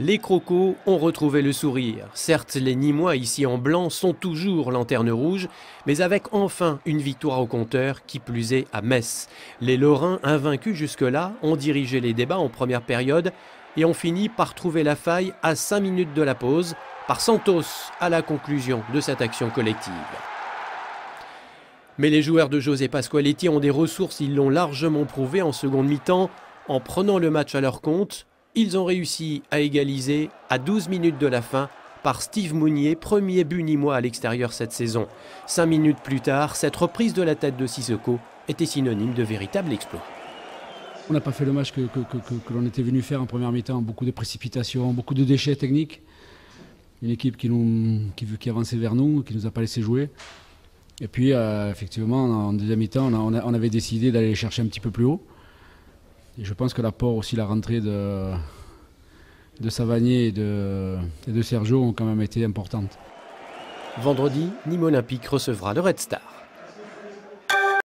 Les crocos ont retrouvé le sourire. Certes, les Nîmois ici en blanc sont toujours lanterne rouge, mais avec enfin une victoire au compteur, qui plus est à Metz. Les Lorrains, invaincus jusque-là, ont dirigé les débats en première période et ont fini par trouver la faille à 5 minutes de la pause, par Santos à la conclusion de cette action collective. Mais les joueurs de José Pasqualetti ont des ressources, ils l'ont largement prouvé en seconde mi-temps. En prenant le match à leur compte, ils ont réussi à égaliser à 12 minutes de la fin par Steve Mounier, premier but nîmois à l'extérieur cette saison. Cinq minutes plus tard, cette reprise de la tête de Sissoko était synonyme de véritable exploit. On n'a pas fait le match que, l'on était venu faire en première mi-temps. Beaucoup de précipitations, beaucoup de déchets techniques. Une équipe qui, nous, qui, avançait vers nous, qui ne nous a pas laissé jouer. Et puis, euh, effectivement, en deuxième mi-temps, on, on, avait décidé d'aller chercher un petit peu plus haut. Je pense que l'apport aussi, la rentrée de, de et de, et de Sergio ont quand même été importantes. Vendredi, Nîmes Olympique recevra le Red Star.